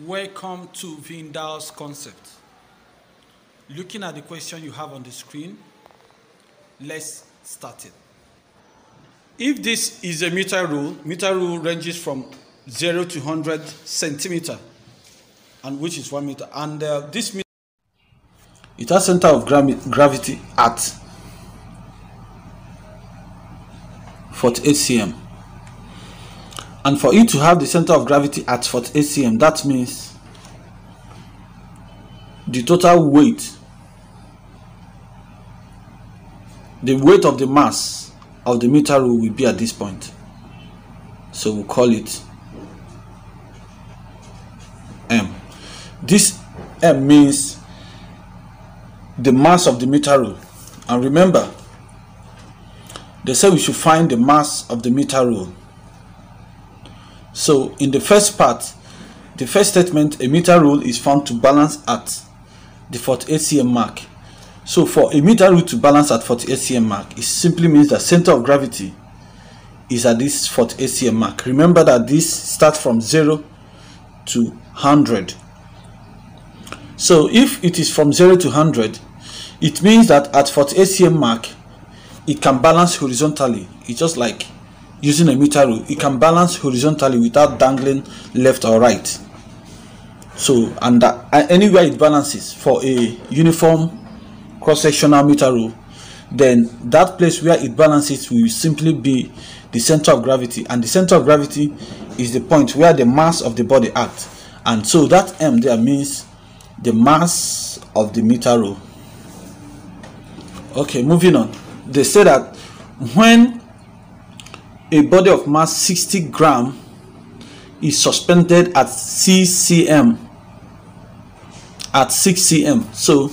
Welcome to Vindal's concept. Looking at the question you have on the screen, let's start it. If this is a meter rule, meter rule ranges from 0 to 100 centimeter, and which is 1 meter. And uh, this meter, it has center of gra gravity at 48 cm. And for it to have the center of gravity at 48 cm, that means the total weight, the weight of the mass of the meter rule will be at this point. So we'll call it M. This M means the mass of the meter rule. And remember, they say we should find the mass of the meter rule. So in the first part, the first statement, a meter rule is found to balance at the 48 cm mark. So for a meter rule to balance at 48 cm mark, it simply means the center of gravity is at this 48 cm mark. Remember that this starts from 0 to 100. So if it is from 0 to 100, it means that at 48 cm mark, it can balance horizontally. It's just like using a meter rule. It can balance horizontally without dangling left or right. So, and that, anywhere it balances for a uniform cross-sectional meter rule, then that place where it balances will simply be the center of gravity and the center of gravity is the point where the mass of the body acts and so that m there means the mass of the meter rule okay moving on they say that when a body of mass 60 gram is suspended at 6 cm at 6 cm so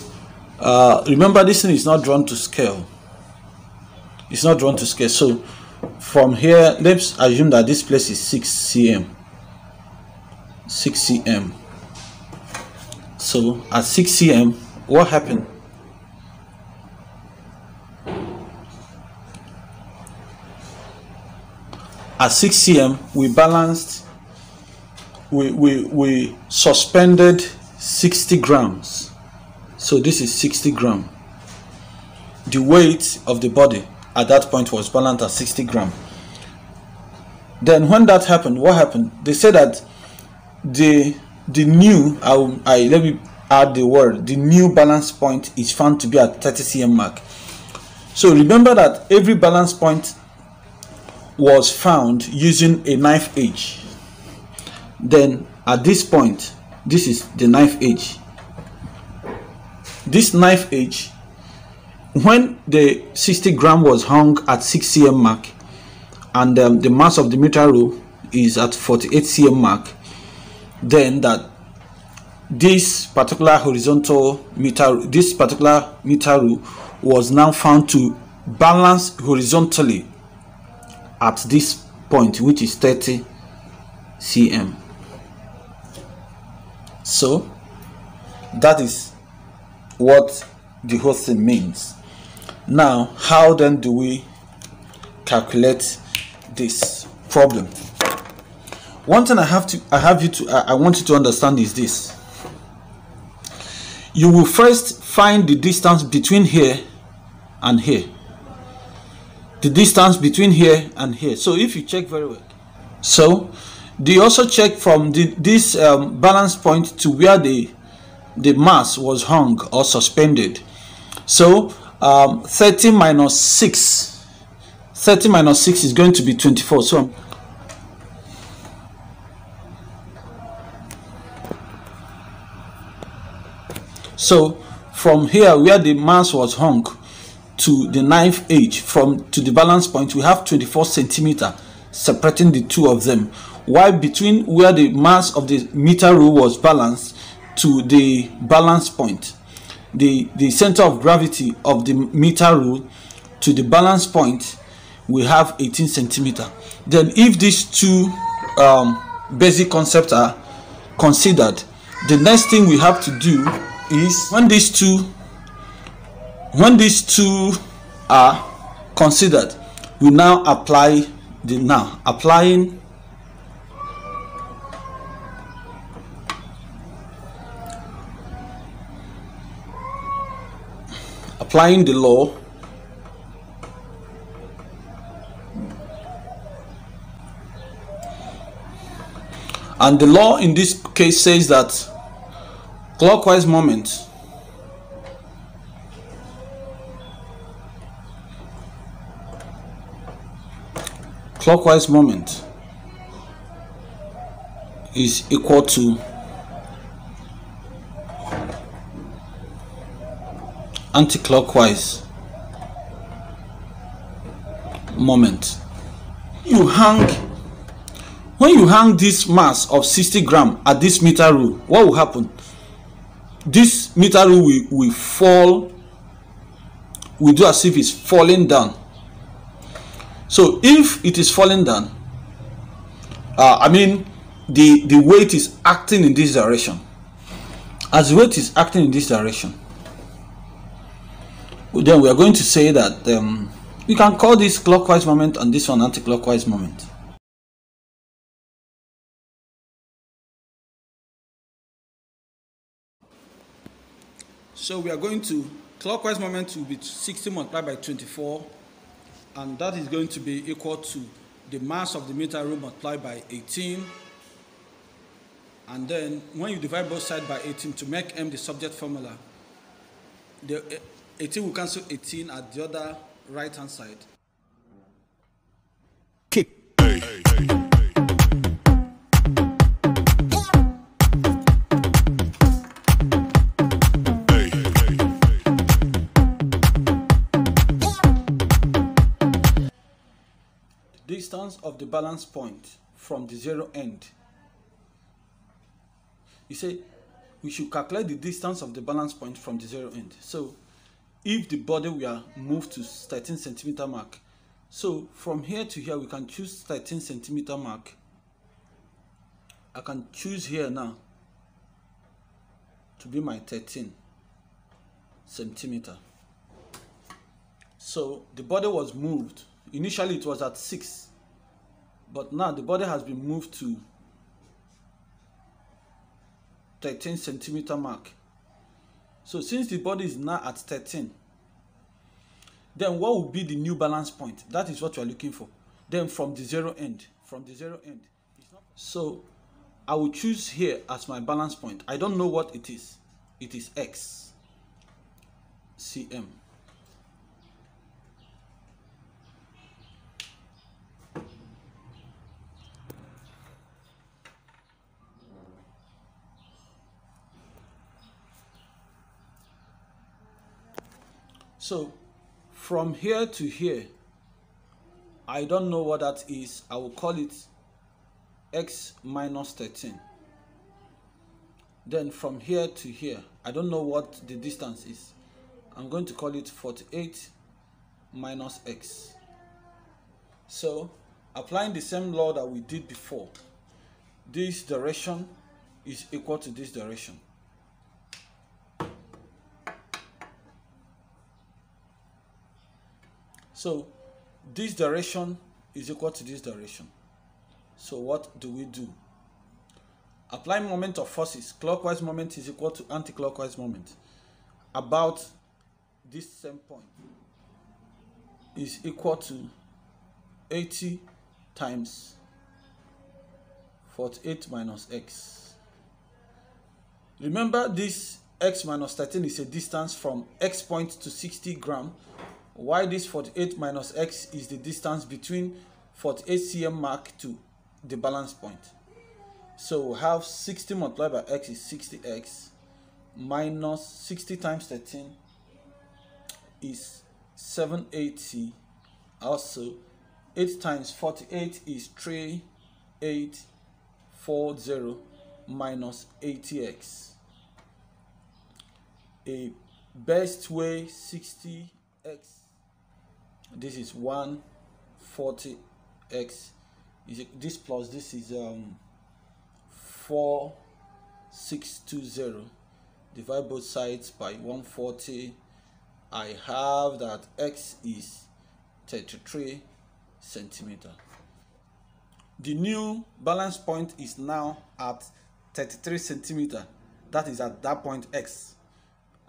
uh, remember this thing is not drawn to scale. It's not drawn to scale. So from here let's assume that this place is 6 cm 6 cm so at 6 cm what happened at 6 cm we balanced we we we suspended 60 grams. So this is 60 gram. The weight of the body at that point was balanced at 60 gram. Then when that happened what happened? They said that the the new I, I let me add the word the new balance point is found to be at 30 cm mark. So remember that every balance point was found using a knife edge. Then at this point this is the knife edge. This knife edge when the 60 gram was hung at 6 cm mark and um, the mass of the meter rule is at 48 cm mark then that this particular horizontal meter this particular meter rule was now found to balance horizontally at this point which is 30 cm so that is what the whole thing means. Now how then do we calculate this problem? One thing i have to i have you to i want you to understand is this. You will first find the distance between here and here the distance between here and here. So if you check very well so do you also check from the, this um, balance point to where the the mass was hung or suspended? So um, 30 minus 6 30 minus 6 is going to be 24 so so from here where the mass was hung to the knife edge. From to the balance point we have 24 centimeter separating the two of them. While between where the mass of the meter rule was balanced to the balance point the the center of gravity of the meter rule to the balance point we have 18 centimeter. Then if these two um, basic concepts are considered the next thing we have to do is when these two when these two are considered we now apply the now applying applying the law and the law in this case says that clockwise moment clockwise moment is equal to anti-clockwise moment. You hang when you hang this mass of 60 gram at this meter rule what will happen? This meter rule will, will fall will do as if it's falling down so if it is falling down uh, i mean the the weight is acting in this direction. As weight is acting in this direction then we are going to say that um, we can call this clockwise moment and this one anti-clockwise moment. So we are going to clockwise moment will be 60 multiplied by 24 and that is going to be equal to the mass of the meter rule multiplied by 18 and then when you divide both sides by 18 to make m the subject formula the eh, 18 will cancel 18 at the other right hand side distance of the balance point from the zero end. You say we should calculate the distance of the balance point from the zero end. So if the body were moved to 13 centimeter mark so from here to here we can choose 13 centimeter mark. I can choose here now to be my 13 centimeter. So the body was moved. Initially it was at 6 but now the body has been moved to 13 centimeter mark. So since the body is now at 13 then what will be the new balance point? That is what we are looking for. Then from the zero end from the zero end so i will choose here as my balance point. I don't know what it is. It is x cm So from here to here, I don't know what that is. I will call it x minus 13. Then from here to here, I don't know what the distance is. I'm going to call it 48 minus x. So applying the same law that we did before, this direction is equal to this direction. So this direction is equal to this direction. So what do we do? Apply moment of forces. Clockwise moment is equal to anti-clockwise moment. About this same point is equal to 80 times 48 minus x. Remember this x minus 13 is a distance from x point to 60 gram why this 48 minus x is the distance between 48 cm mark to the balance point. So we have 60 multiplied by x is 60x minus 60 times 13 is 780 also 8 times 48 is 3840 minus 80x a best way 60x this is 140 x. Is this plus this is um 4620 divide both sides by 140 I have that x is 33 centimeter. The new balance point is now at 33 centimeter. That is at that point x.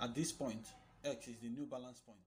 At this point x is the new balance point